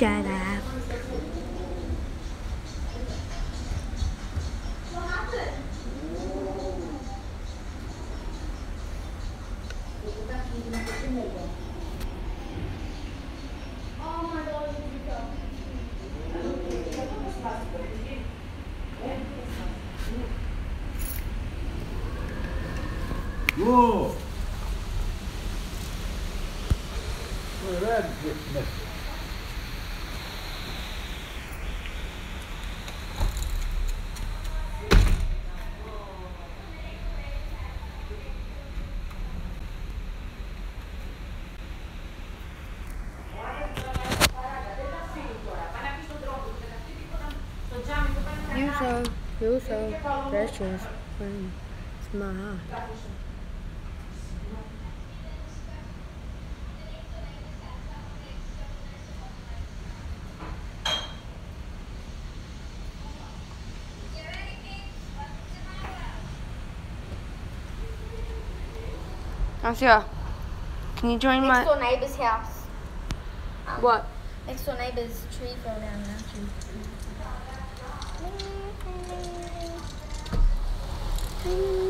Shut up. What happened? Whoa! Look at that get messy. You so, you so precious. It's my heart. Asia, can you join Next my door neighbor's house. Um, what? Next door neighbor's tree fell down there. Tree.